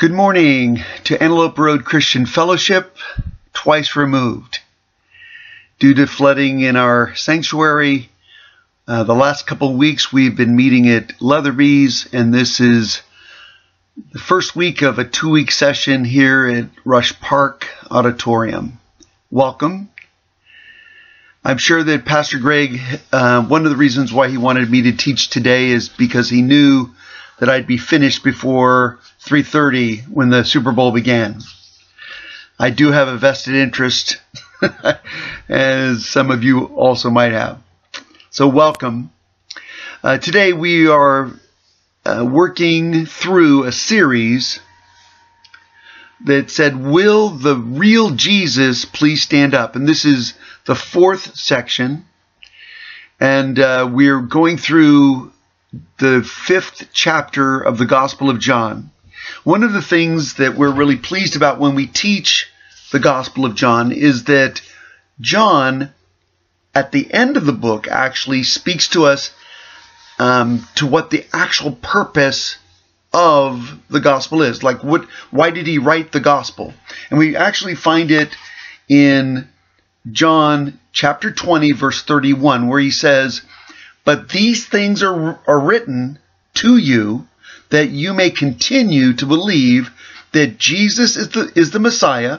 Good morning to Antelope Road Christian Fellowship, twice removed. Due to flooding in our sanctuary, uh, the last couple weeks we've been meeting at Leatherby's, and this is the first week of a two week session here at Rusch Park Auditorium. Welcome. I'm sure that Pastor Greg, uh, one of the reasons why he wanted me to teach today is because he knew that I'd be finished before 3:30 when the Super Bowl began. I do have a vested interest, as some of you also might have. So welcome. Uh, today we are uh, working through a series that said, "Will the real Jesus please stand up?" And this is the fourth section, and uh, we're going through the fifth chapter of the Gospel of John. One of the things that we're really pleased about when we teach the Gospel of John is that John, at the end of the book, actually speaks to us um, to what the actual purpose of the gospel is. Like, what? Why did he write the gospel? And we actually find it in John chapter 20, verse 31, where he says, "But these things are are written to you." that you may continue to believe that Jesus is the, is the Messiah,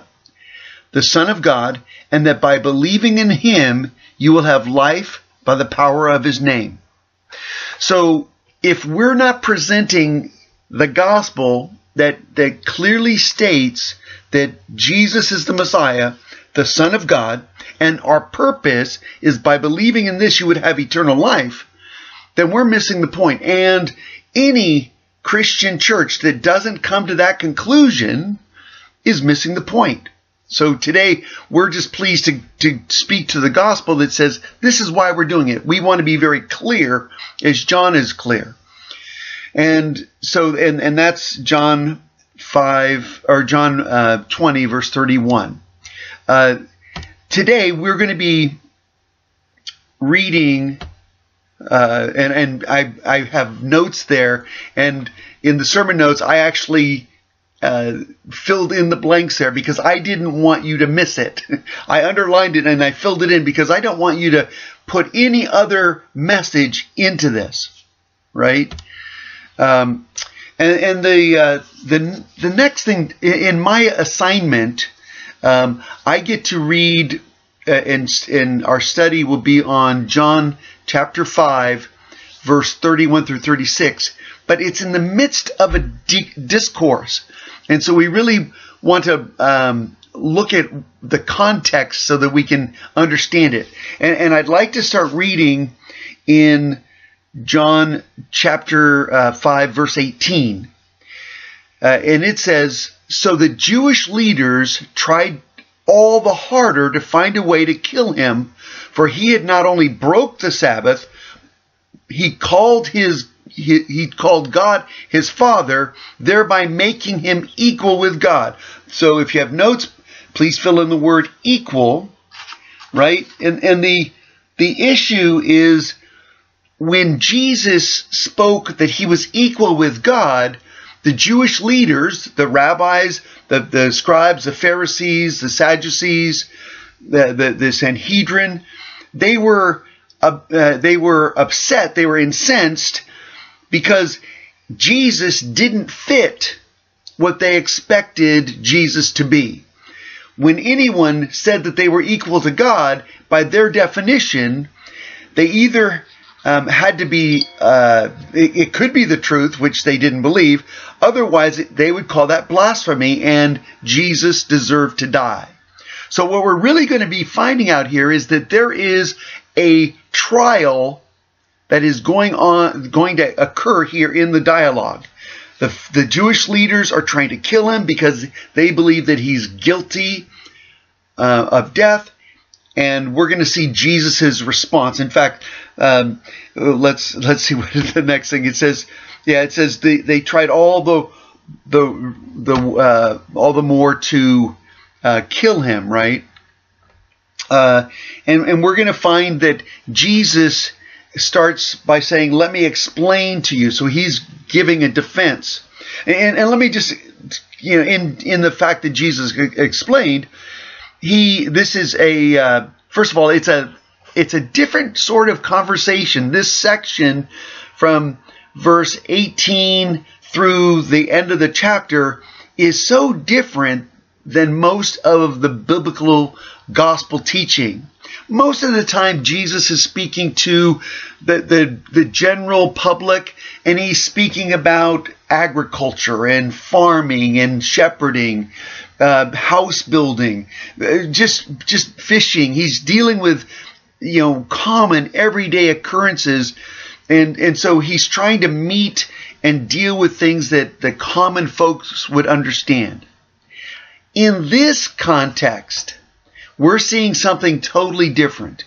the Son of God, and that by believing in him, you will have life by the power of his name. So, if we're not presenting the gospel that, that clearly states that Jesus is the Messiah, the Son of God, and our purpose is by believing in this, you would have eternal life, then we're missing the point. And any Christian church that doesn't come to that conclusion is missing the point. So today we're just pleased to, to speak to the gospel that says this is why we're doing it. We want to be very clear as John is clear. And so, and, and that's John 5 or John uh, 20 verse 31. Uh, today we're going to be reading uh, and and I I have notes there, and in the sermon notes I actually uh, filled in the blanks there because I didn't want you to miss it. I underlined it and I filled it in because I don't want you to put any other message into this, right? Um, and, and the uh, the the next thing in my assignment, um, I get to read uh, in, in our study will be on John chapter 5, verse 31 through 36. But it's in the midst of a di- discourse. And so we really want to um, look at the context so that we can understand it. And, and I'd like to start reading in John chapter uh, 5, verse 18. Uh, and it says, So the Jewish leaders tried all the harder to find a way to kill him, for he had not only broke the Sabbath, he called his he, he called God his father, thereby making him equal with God. So if you have notes, please fill in the word equal, right? And and the the issue is when Jesus spoke that he was equal with God, the Jewish leaders, the rabbis, the, the scribes, the Pharisees, the Sadducees, the, the, the Sanhedrin, they were uh, they were upset, they were incensed because Jesus didn't fit what they expected Jesus to be. When anyone said that they were equal to God, by their definition, they either um, had to be, uh, it, it, could be the truth, which they didn't believe. Otherwise, they would call that blasphemy, and Jesus deserved to die. So, what we're really going to be finding out here is that there is a trial that is going on, going to occur here in the dialogue. The, the Jewish leaders are trying to kill him because they believe that he's guilty uh, of death and we're going to see Jesus' response. In fact, um, let's let's see what the next thing it says. Yeah, it says they, they tried all the the the uh, all the more to uh, kill him, right? Uh, and and we're going to find that Jesus starts by saying, "Let me explain to you." So he's giving a defense, and, and let me just you know, in in the fact that Jesus explained, he this is a uh, first of all, it's a it's a different sort of conversation. This section from verse 18 through the end of the chapter is so different than most of the biblical gospel teaching. Most of the time, Jesus is speaking to the, the, the general public and he's speaking about agriculture and farming and shepherding, uh, house building, uh, just, just fishing. He's dealing with, you know, common everyday occurrences. And, and so he's trying to meet and deal with things that the common folks would understand. In this context, we're seeing something totally different.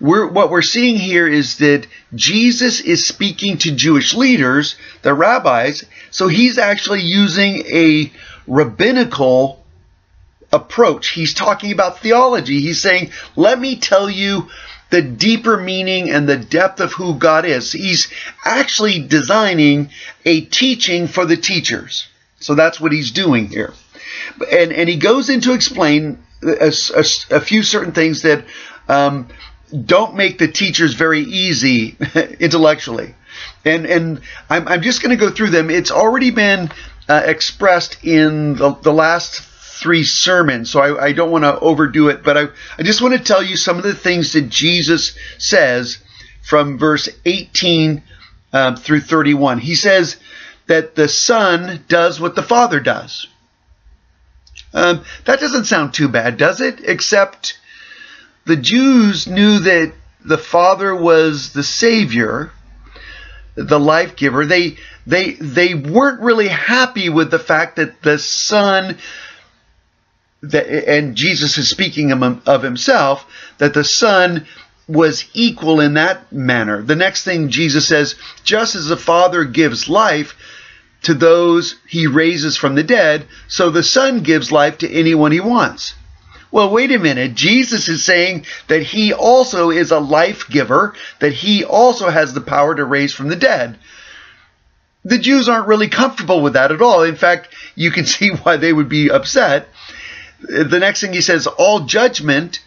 We're, what we're seeing here is that Jesus is speaking to Jewish leaders, the rabbis, so he's actually using a rabbinical approach. He's talking about theology. He's saying, let me tell you the deeper meaning and the depth of who God is. He's actually designing a teaching for the teachers. So that's what he's doing here and and he goes into explain a, a, a few certain things that um, don't make the teachers very easy intellectually, and and I'm I'm just going to go through them. It's already been uh, expressed in the, the last three sermons, so I, I don't want to overdo it, but I, I just want to tell you some of the things that Jesus says from verse 18 uh, through 31. He says that the Son does what the Father does. Um, that doesn't sound too bad, does it? Except the Jews knew that the Father was the Savior, the life giver. They they they weren't really happy with the fact that the Son that and Jesus is speaking of himself that the Son was equal in that manner. The next thing Jesus says, just as the Father gives life, to those he raises from the dead, so the Son gives life to anyone he wants. Well, wait a minute. Jesus is saying that he also is a life giver, that he also has the power to raise from the dead. The Jews aren't really comfortable with that at all. In fact, you can see why they would be upset. The next thing he says, all judgment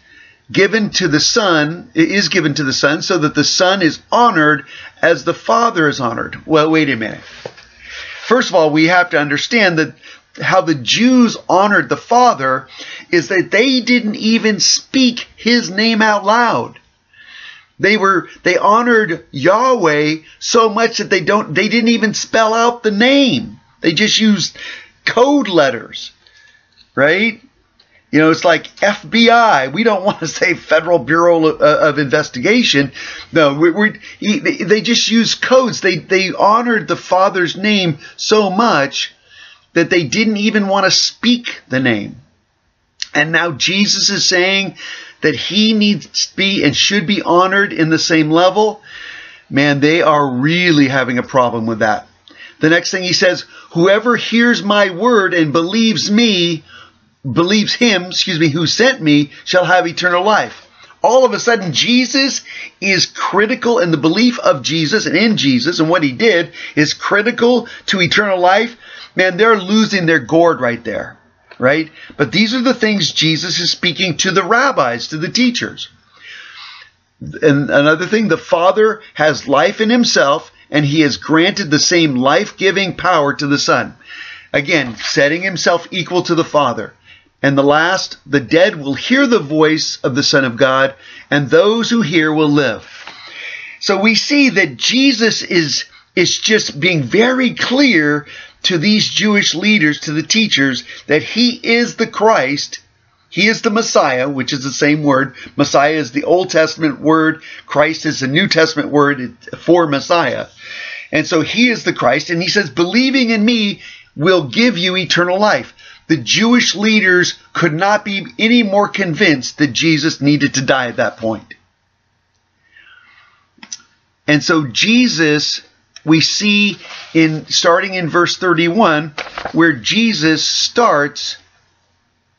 given to the Son is given to the Son so that the Son is honored as the Father is honored. Well, wait a minute. First of all, we have to understand that how the Jews honored the Father is that they didn't even speak his name out loud. They were they honored Yahweh so much that they don't they didn't even spell out the name. They just used code letters. Right? You know, it's like FBI. We don't want to say Federal Bureau of uh, Investigation. No, we, we, they just use codes. They, they honored the Father's name so much that they didn't even want to speak the name. And now Jesus is saying that he needs to be and should be honored in the same level. Man, they are really having a problem with that. The next thing he says, whoever hears my word and believes me believes him, excuse me, who sent me shall have eternal life. All of a sudden, Jesus is critical in the belief of Jesus and in Jesus and what he did is critical to eternal life. Man, they're losing their gourd right there, right? But these are the things Jesus is speaking to the rabbis, to the teachers. And another thing, the Father has life in himself and he has granted the same life giving power to the Son. Again, setting himself equal to the Father. And the last, the dead will hear the voice of the Son of God, and those who hear will live. So we see that Jesus is, is just being very clear to these Jewish leaders, to the teachers, that he is the Christ. He is the Messiah, which is the same word. Messiah is the Old Testament word. Christ is the New Testament word for Messiah. And so he is the Christ. And he says, believing in me will give you eternal life the Jewish leaders could not be any more convinced that Jesus needed to die at that point. And so Jesus, we see in starting in verse 31, where Jesus starts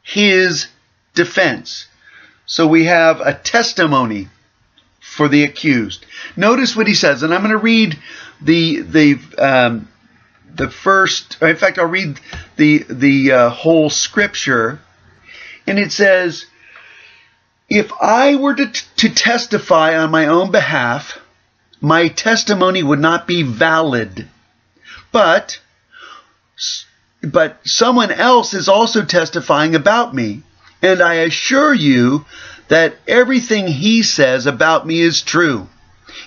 his defense. So we have a testimony for the accused. Notice what he says, and I'm going to read the the um, the first. In fact, I'll read the the uh, whole scripture, and it says, "If I were to, to testify on my own behalf, my testimony would not be valid, but." But someone else is also testifying about me, and I assure you that everything he says about me is true.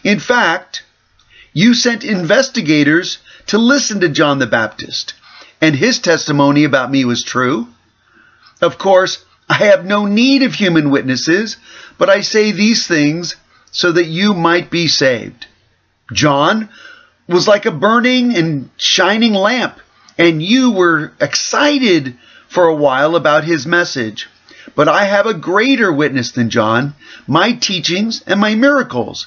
In fact, you sent investigators to listen to John the Baptist, and his testimony about me was true. Of course, I have no need of human witnesses, but I say these things so that you might be saved. John was like a burning and shining lamp, and you were excited for a while about his message. But I have a greater witness than John, my teachings and my miracles.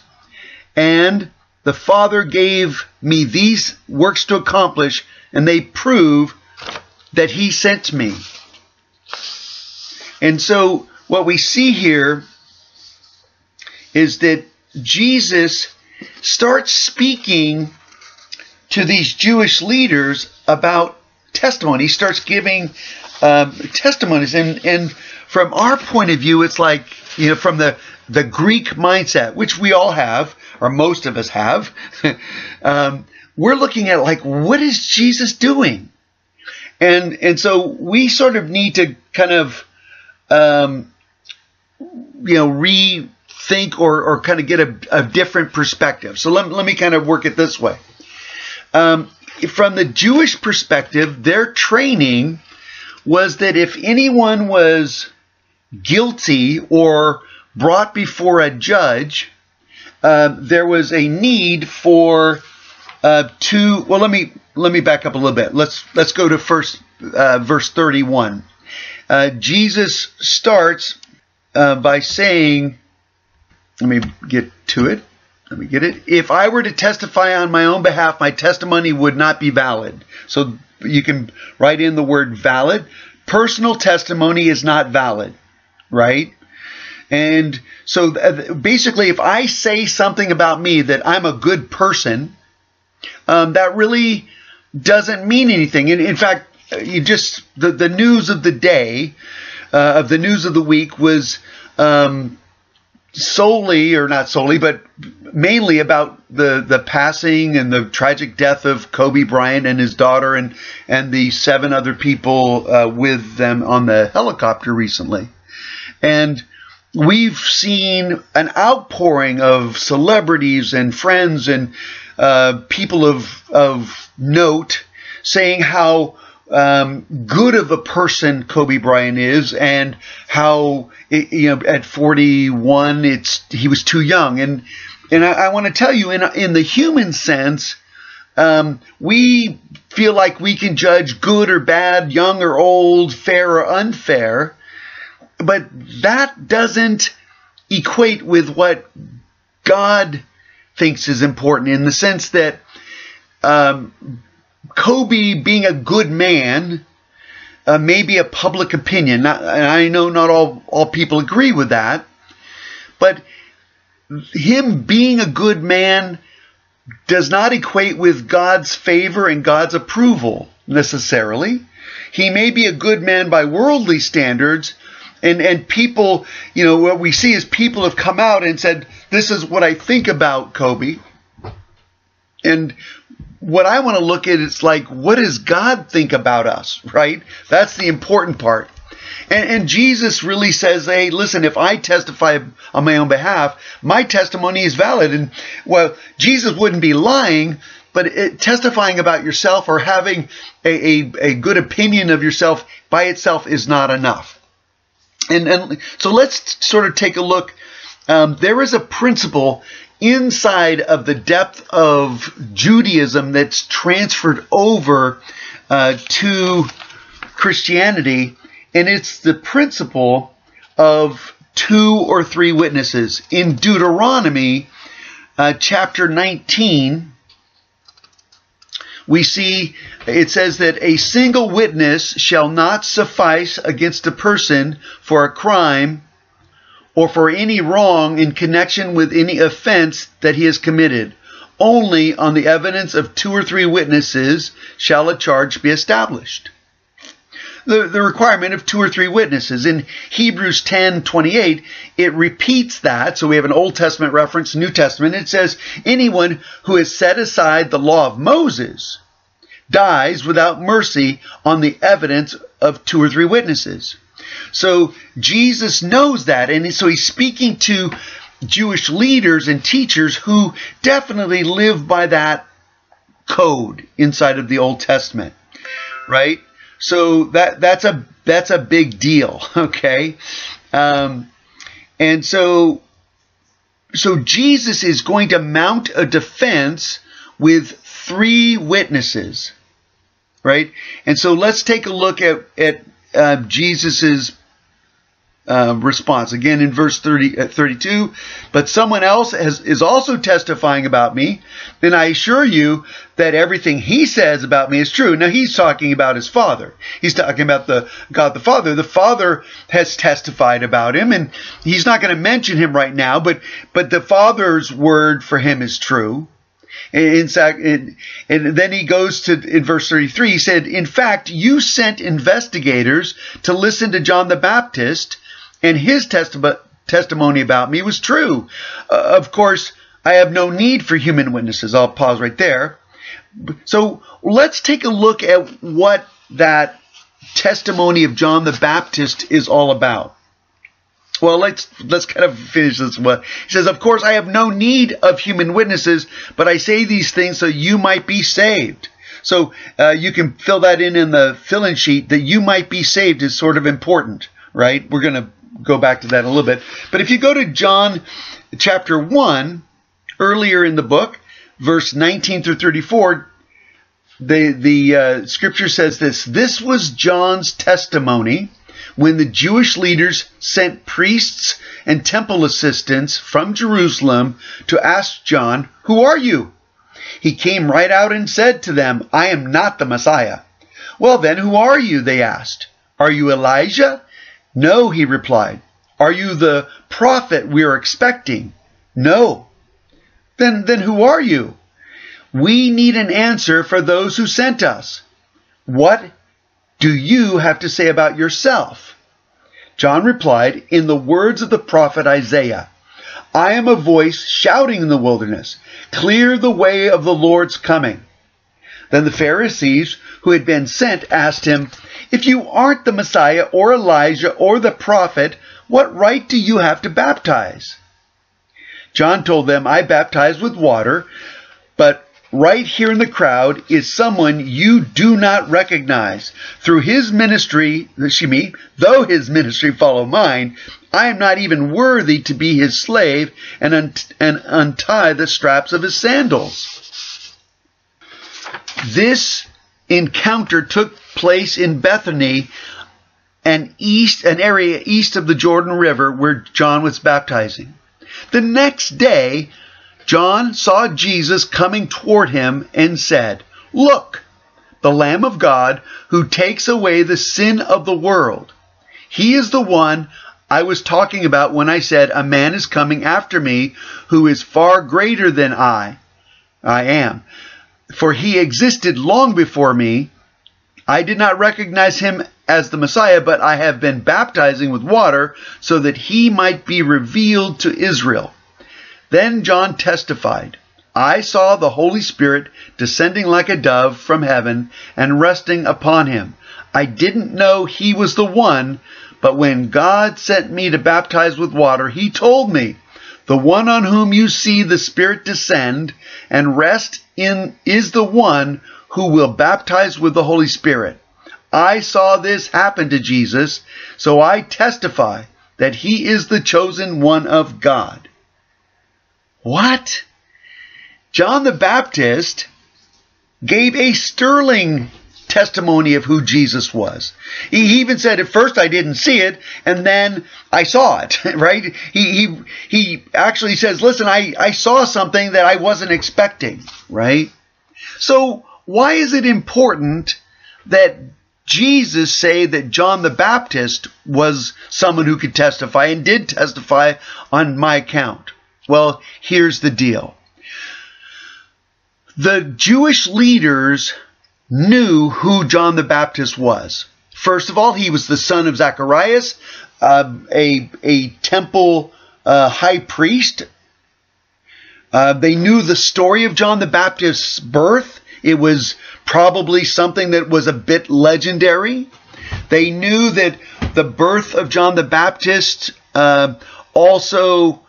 And the Father gave me these works to accomplish, and they prove that He sent me. And so, what we see here is that Jesus starts speaking to these Jewish leaders about testimony. He starts giving um, testimonies, and and from our point of view, it's like you know from the the Greek mindset, which we all have, or most of us have, um, we're looking at like, what is Jesus doing? And and so we sort of need to kind of, um, you know, rethink or or kind of get a, a different perspective. So let let me kind of work it this way. Um, from the Jewish perspective, their training was that if anyone was guilty or brought before a judge, uh, there was a need for uh, two. Well, let me let me back up a little bit. Let's let's go to first uh, verse thirty-one. Uh, Jesus starts uh, by saying, "Let me get to it. Let me get it. If I were to testify on my own behalf, my testimony would not be valid." So you can write in the word "valid." Personal testimony is not valid, right? And so uh, basically, if I say something about me that I'm a good person, um, that really doesn't mean anything. And in fact, you just the, the news of the day, uh, of the news of the week was um, solely, or not solely, but mainly about the the passing and the tragic death of Kobe Bryant and his daughter, and and the seven other people uh, with them on the helicopter recently, and we've seen an outpouring of celebrities and friends and uh, people of of note saying how um, good of a person Kobe Bryant is, and how it, you know at 41 it's he was too young, and and I, I want to tell you in in the human sense, um, we feel like we can judge good or bad, young or old, fair or unfair. But that doesn't equate with what God thinks is important in the sense that um, Kobe being a good man uh, may be a public opinion. Not, I know not all, all people agree with that, but him being a good man does not equate with God's favor and God's approval necessarily. He may be a good man by worldly standards, and and people, you know, what we see is people have come out and said, "This is what I think about Kobe." And what I want to look at is like, what does God think about us, right? That's the important part. And, and, Jesus really says, hey, listen, if I testify on my own behalf, my testimony is valid. And well, Jesus wouldn't be lying, but it, testifying about yourself or having a, a, a good opinion of yourself by itself is not enough. And, and so let's sort of take a look. Um, there is a principle inside of the depth of Judaism that's transferred over uh, to Christianity, and it's the principle of two or three witnesses. In Deuteronomy uh, chapter 19, we see it says that a single witness shall not suffice against a person for a crime or for any wrong in connection with any offense that he has committed. only on the evidence of two or three witnesses shall a charge be established. The, the requirement of two or three witnesses. In Hebrews 10 28, it repeats that. So we have an Old Testament reference, New Testament. It says, anyone who has set aside the law of Moses dies without mercy on the evidence of two or three witnesses. So Jesus knows that, and so he's speaking to Jewish leaders and teachers who definitely live by that code inside of the Old Testament, right? So that that's a that's a big deal, okay? Um, and so so Jesus is going to mount a defense with three witnesses, right? And so let's take a look at at uh, Jesus's uh, response. Again, in verse 30, uh, 32, but someone else has, is also testifying about me, then I assure you that everything he says about me is true. Now he's talking about his father. He's talking about the God the Father. The Father has testified about him, and he's not going to mention him right now, but but the Father's word for him is true. In fact, and then he goes to in verse 33. He said, "In fact, you sent investigators to listen to John the Baptist." and his testi- testimony about me was true. Uh, of course, I have no need for human witnesses. I'll pause right there. So let's take a look at what that testimony of John the Baptist is all about. Well, let's let's kind of finish this one. He says, "Of course, I have no need of human witnesses, but I say these things so you might be saved." So uh, you can fill that in in the fill-in sheet. That you might be saved is sort of important, right? We're going to go back to that a little bit. But if you go to John chapter 1, earlier in the book, verse 19 through 34, the, the uh, scripture says this This was John's testimony when the Jewish leaders sent priests and temple assistants from Jerusalem to ask John, Who are you? He came right out and said to them, I am not the Messiah. Well, then, who are you? They asked. Are you Elijah? No, he replied. Are you the prophet we are expecting? No. Then, then who are you? We need an answer for those who sent us. What do you have to say about yourself? John replied, In the words of the prophet Isaiah, I am a voice shouting in the wilderness, Clear the way of the Lord's coming. Then the Pharisees who had been sent asked him, If you aren't the Messiah or Elijah or the prophet, what right do you have to baptize? John told them, I baptize with water, but right here in the crowd is someone you do not recognize. Through his ministry, Shimi, though his ministry follow mine, I am not even worthy to be his slave and, and untie the straps of his sandals. This encounter took place in Bethany, an east, an area east of the Jordan River where John was baptizing. The next day, John saw Jesus coming toward him and said, Look, the Lamb of God who takes away the sin of the world. He is the one I was talking about when I said, A man is coming after me who is far greater than I. I am for he existed long before me. I did not recognize him as the Messiah, but I have been baptizing with water so that he might be revealed to Israel. Then John testified, I saw the Holy Spirit descending like a dove from heaven and resting upon him. I didn't know he was the one, but when God sent me to baptize with water, he told me, the one on whom you see the Spirit descend and rest in is the one who will baptize with the Holy Spirit. I saw this happen to Jesus, so I testify that he is the chosen one of God. What? John the Baptist gave a sterling testimony of who Jesus was. He even said, at first I didn't see it, and then I saw it, right? He, he, he actually says, listen, I, I saw something that I wasn't expecting, right? So why is it important that Jesus say that John the Baptist was someone who could testify and did testify on my account? Well, here's the deal. The Jewish leaders knew who John the Baptist was. First of all, he was the son of Zacharias, uh, a, a temple uh, high priest. Uh, they knew the story of John the Baptist's birth. It was probably something that was a bit legendary. They knew that the birth of John the Baptist uh, also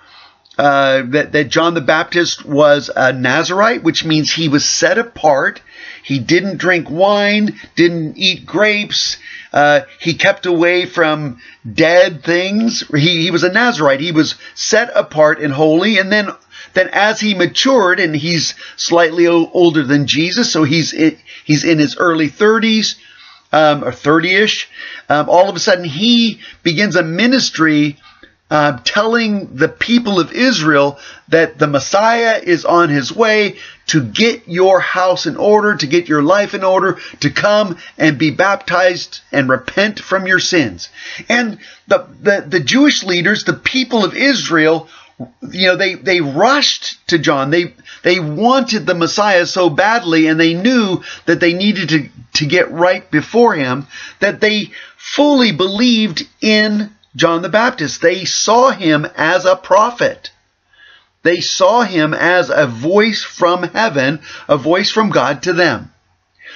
uh, that, that John the Baptist was a Nazarite, which means he was set apart. He didn't drink wine, didn't eat grapes. Uh, he kept away from dead things. He, he was a Nazarite. He was set apart and holy. And then, then as he matured, and he's slightly older than Jesus, so he's in, he's in his early 30s um, or 30ish. Um, all of a sudden, he begins a ministry uh, telling the people of Israel that the Messiah is on his way to get your house in order, to get your life in order, to come and be baptized and repent from your sins. And the, the, the Jewish leaders, the people of Israel, you know, they, they rushed to John. They, they wanted the Messiah so badly and they knew that they needed to, to get right before him that they fully believed in John the Baptist. They saw him as a prophet. They saw him as a voice from heaven, a voice from God to them.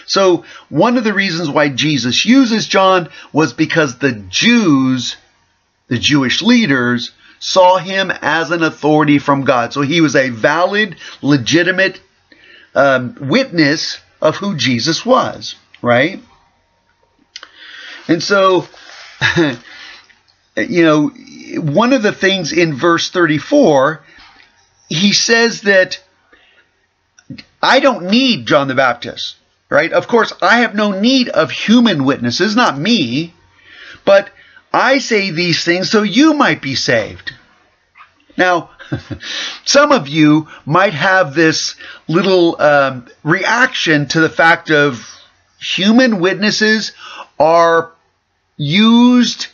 So one of the reasons why Jesus uses John was because the Jews, the Jewish leaders, saw him as an authority from God. So he was a valid, legitimate um, witness of who Jesus was, right? And so you know, one of the things in verse 34, he says that I don't need John the Baptist, right? Of course, I have no need of human witnesses, not me, but I say these things so you might be saved. Now, some of you might have this little um, reaction to the fact of human witnesses are used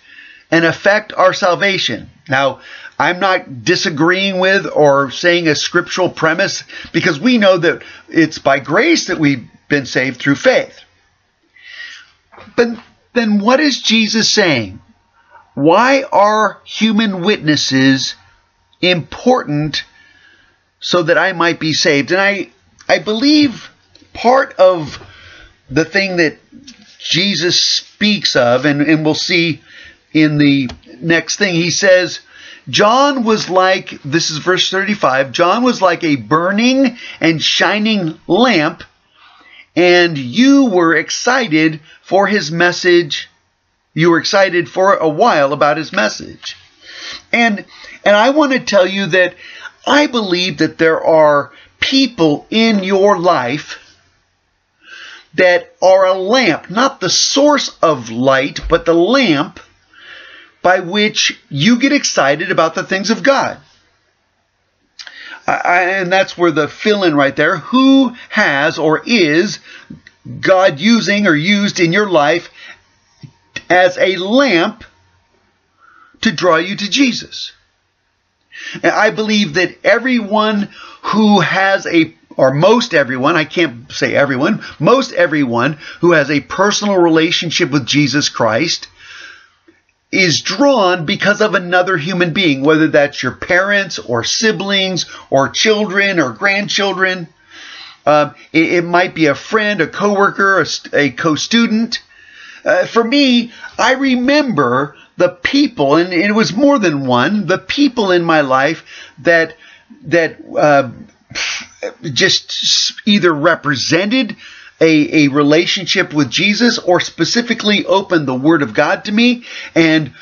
and affect our salvation. Now, I'm not disagreeing with or saying a scriptural premise because we know that it's by grace that we've been saved through faith. But then what is Jesus saying? Why are human witnesses important so that I might be saved? And I, I believe part of the thing that Jesus speaks of, and, and we'll see in the next thing. He says, John was like, this is verse 35, John was like a burning and shining lamp, and you were excited for his message. You were excited for a while about his message. And, and I want to tell you that I believe that there are people in your life that are a lamp, not the source of light, but the lamp by which you get excited about the things of God. I, and that's where the fill in right there. Who has or is God using or used in your life as a lamp to draw you to Jesus? And I believe that everyone who has a or most everyone, I can't say everyone, most everyone who has a personal relationship with Jesus Christ is drawn because of another human being, whether that's your parents or siblings or children or grandchildren. Um, it, it, might be a friend, a coworker, a, a co-student. Uh, for me, I remember the people, and it was more than one, the people in my life that that uh, just either represented a, a relationship with Jesus or specifically open the Word of God to me. And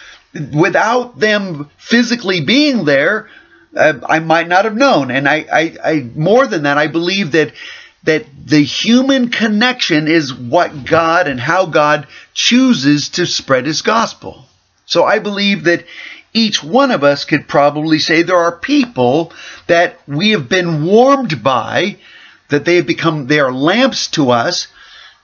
without them physically being there, uh, I might not have known. And I, I, I, more than that, I believe that that the human connection is what God and how God chooses to spread His gospel. So I believe that each one of us could probably say there are people that we have been warmed by that they have become, they are lamps to us,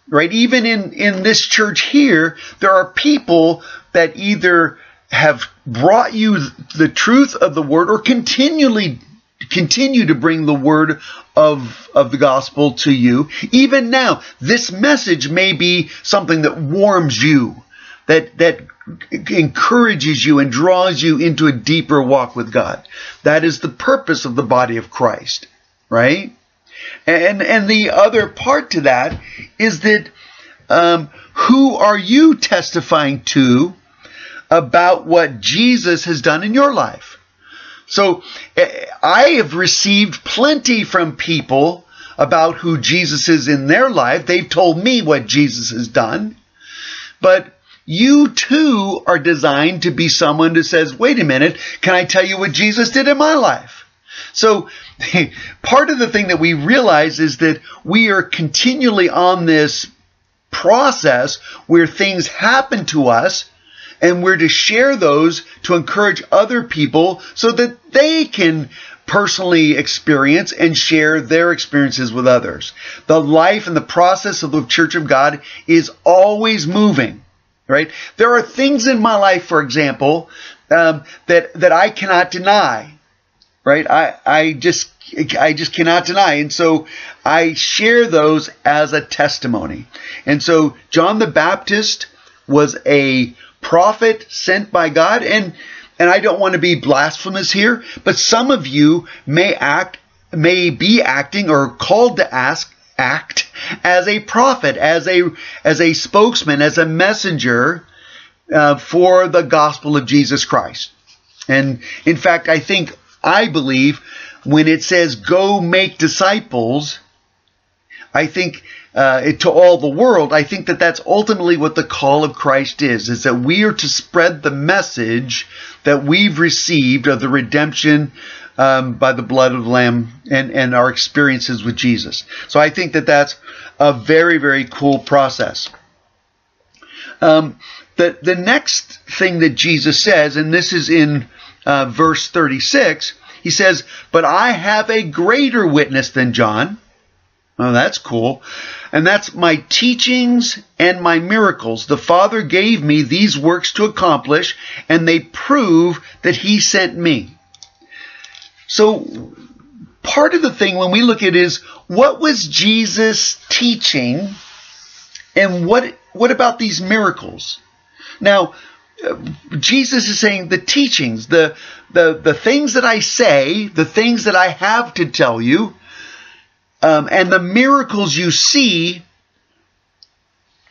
right? Even in, in this church here, there are people that either have brought you the truth of the word or continually continue to bring the word of, of the gospel to you. Even now, this message may be something that warms you, that, that encourages you and draws you into a deeper walk with God. That is the purpose of the body of Christ, right? And, and the other part to that is that um, who are you testifying to about what Jesus has done in your life? So eh, I have received plenty from people about who Jesus is in their life. They've told me what Jesus has done. But you too are designed to be someone who says, wait a minute, can I tell you what Jesus did in my life? So part of the thing that we realize is that we are continually on this process where things happen to us and we're to share those to encourage other people so that they can personally experience and share their experiences with others. The life and the process of the Church of God is always moving, right? There are things in my life, for example, um, that that I cannot deny, right? I I just I just cannot deny. And so I share those as a testimony. And so John the Baptist was a prophet sent by God and and I don't want to be blasphemous here, but some of you may act may be acting or called to ask act as a prophet, as a as a spokesman, as a messenger uh, for the gospel of Jesus Christ. And in fact, I think I believe when it says go make disciples, I think uh, to all the world, I think that that's ultimately what the call of Christ is, is that we are to spread the message that we've received of the redemption um, by the blood of the Lamb and, and our experiences with Jesus. So I think that that's a very, very cool process. Um, the, the next thing that Jesus says, and this is in uh, verse 36, he says, But I have a greater witness than John. Oh, that's cool. And that's my teachings and my miracles. The Father gave me these works to accomplish, and they prove that He sent me. So, part of the thing when we look at is what was Jesus teaching, and what what about these miracles? Now, Jesus is saying the teachings, the, the, the things that I say, the things that I have to tell you, um, and the miracles you see,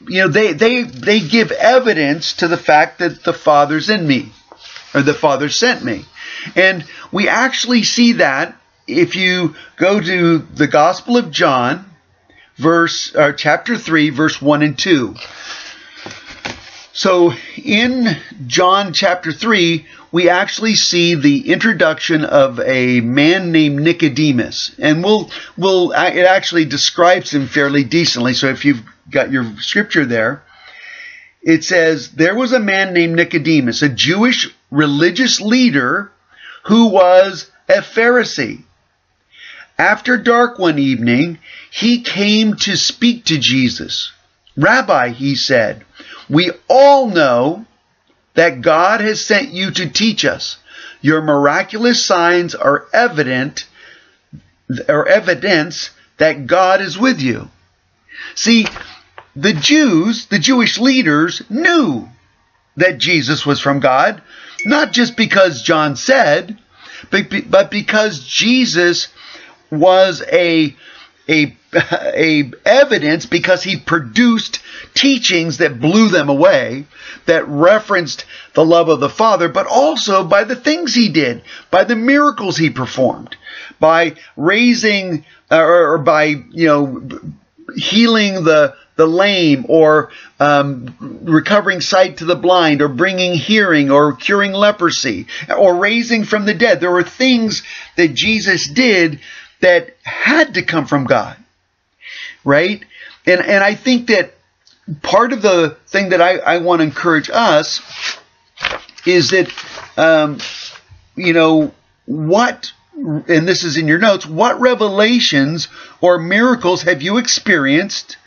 you know, they, they, they give evidence to the fact that the Father's in me, or the Father sent me. And we actually see that if you go to the Gospel of John, verse, or chapter 3, verse 1 and 2. So in John chapter 3, we actually see the introduction of a man named Nicodemus. And we'll, we'll, uh, it actually describes him fairly decently. So if you've got your scripture there, it says, There was a man named Nicodemus, a Jewish religious leader who was a Pharisee. After dark one evening, he came to speak to Jesus. Rabbi, he said, we all know that God has sent you to teach us. Your miraculous signs are evident, or evidence that God is with you. See, the Jews, the Jewish leaders, knew that Jesus was from God, not just because John said, but because Jesus was a a, a evidence because he produced teachings that blew them away, that referenced the love of the Father, but also by the things he did, by the miracles he performed, by raising or, or by you know healing the the lame or um, recovering sight to the blind or bringing hearing or curing leprosy or raising from the dead. There were things that Jesus did that had to come from God, right? And and I think that part of the thing that I, I want to encourage us is that um, you know what and this is in your notes what revelations or miracles have you experienced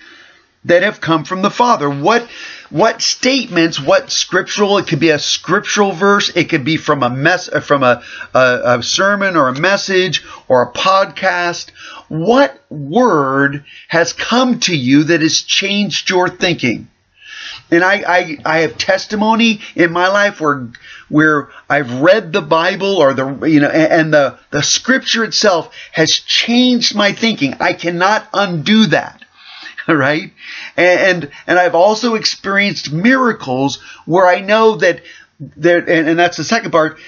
that have come from the father what what statements, what scriptural, it could be a scriptural verse, it could be from a mess, uh, from a, a, a sermon or a message or a podcast. What word has come to you that has changed your thinking? And I, I, I have testimony in my life where, where I've read the Bible or the, you know, and the, the scripture itself has changed my thinking. I cannot undo that. Right? And, and I've also experienced miracles where I know that there, and, and that's the second part,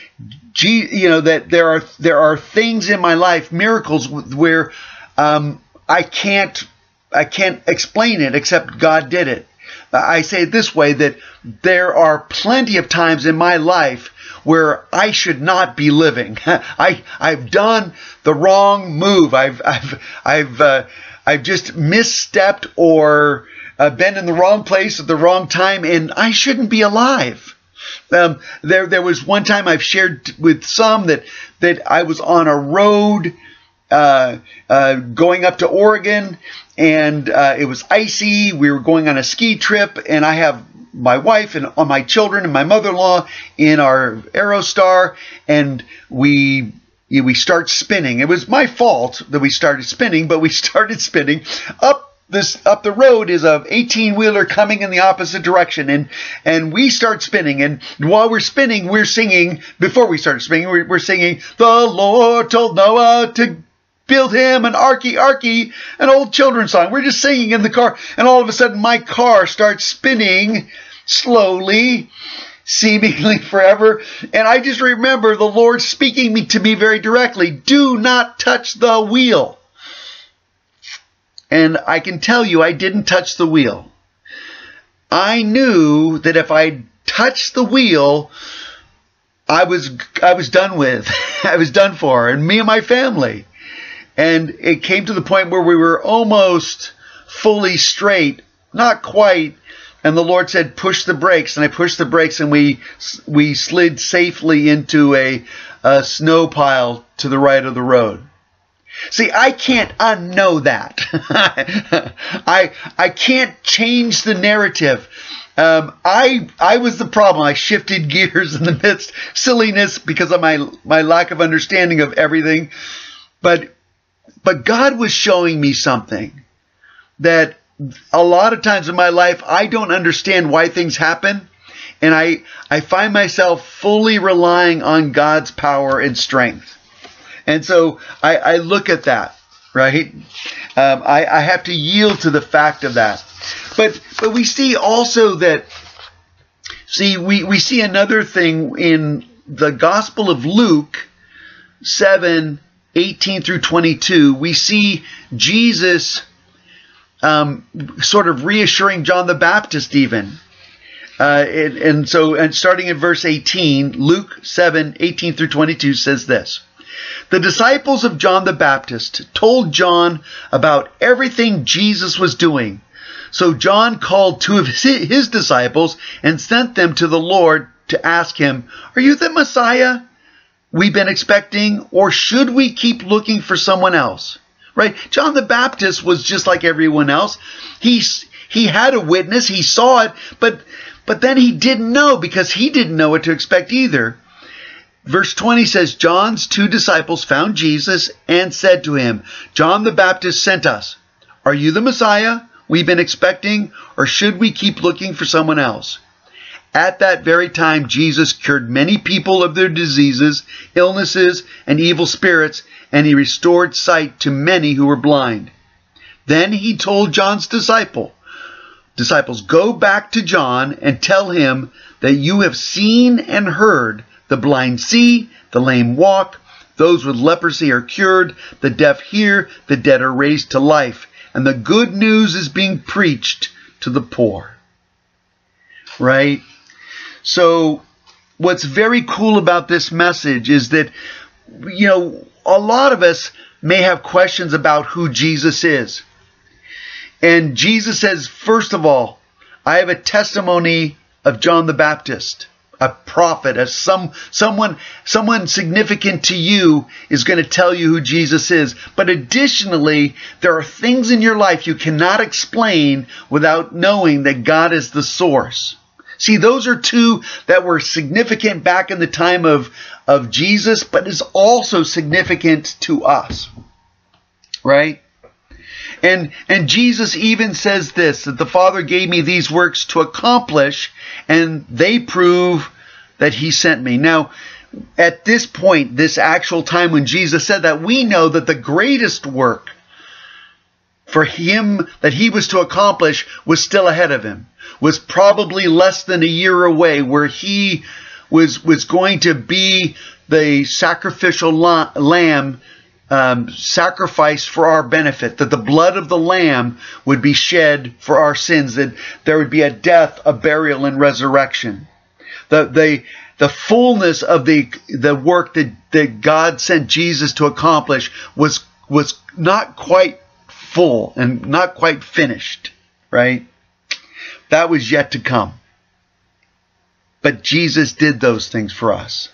you know, that there are, there are things in my life, miracles where, um, I can't, I can't explain it except God did it. I say it this way that there are plenty of times in my life where I should not be living. I I've done the wrong move. I've I've I've uh, I've just misstepped or uh, been in the wrong place at the wrong time, and I shouldn't be alive. Um, there there was one time I've shared with some that that I was on a road uh, uh, going up to Oregon, and uh, it was icy. We were going on a ski trip, and I have my wife and all my children and my mother-in-law in our Aerostar, and we we start spinning. It was my fault that we started spinning, but we started spinning up this up the road is a 18 wheeler coming in the opposite direction and and we start spinning and while we're spinning we're singing before we started spinning we're, we're singing the lord told noah to build him an arky arky, an old children's song. We're just singing in the car, and all of a sudden my car starts spinning slowly, seemingly forever. And I just remember the Lord speaking me to me very directly, do not touch the wheel. And I can tell you I didn't touch the wheel. I knew that if I touched the wheel, I was I was done with. I was done for, and me and my family. And it came to the point where we were almost fully straight, not quite. And the Lord said, push the brakes. And I pushed the brakes and we, we slid safely into a, a snow pile to the right of the road. See, I can't unknow that. I, I can't change the narrative. Um, I I was the problem. I shifted gears in the midst silliness because of my my lack of understanding of everything. But but God was showing me something that a lot of times in my life, I don't understand why things happen. And I, I find myself fully relying on God's power and strength. And so I, I look at that, right? Um, I, I have to yield to the fact of that. But, but we see also that, see, we, we see another thing in the Gospel of Luke 7 18 through 22, we see Jesus um, sort of reassuring John the Baptist even. Uh, and, and, so, and starting in verse 18, Luke 7, 18 through 22 says this. The disciples of John the Baptist told John about everything Jesus was doing. So John called two of his, his disciples and sent them to the Lord to ask him, Are you the Messiah? we've been expecting, or should we keep looking for someone else? Right? John the Baptist was just like everyone else. He, he had a witness, he saw it, but, but then he didn't know because he didn't know what to expect either. Verse 20 says, John's two disciples found Jesus and said to him, John the Baptist sent us. Are you the Messiah we've been expecting, or should we keep looking for someone else? At that very time, Jesus cured many people of their diseases, illnesses, and evil spirits, and he restored sight to many who were blind. Then he told John's disciple, disciples, go back to John and tell him that you have seen and heard the blind see, the lame walk, those with leprosy are cured, the deaf hear, the dead are raised to life, and the good news is being preached to the poor. Right? So what's very cool about this message is that, you know, a lot of us may have questions about who Jesus is. And Jesus says, first of all, I have a testimony of John the Baptist. a prophet, as some someone someone significant to you is going to tell you who Jesus is. But additionally, there are things in your life you cannot explain without knowing that God is the source. See, those are two that were significant back in the time of, of Jesus, but is also significant to us. Right? And, and Jesus even says this, that the Father gave me these works to accomplish, and they prove that He sent me. Now, at this point, this actual time when Jesus said that, we know that the greatest work for him that he was to accomplish was still ahead of him, was probably less than a year away, where he was, was going to be the sacrificial lamb um, sacrificed for our benefit, that the blood of the Lamb would be shed for our sins, that there would be a death, a burial, and resurrection. The, the, the fullness of the, the work that, that God sent Jesus to accomplish was, was not quite full and not quite finished, right? That was yet to come. But Jesus did those things for us.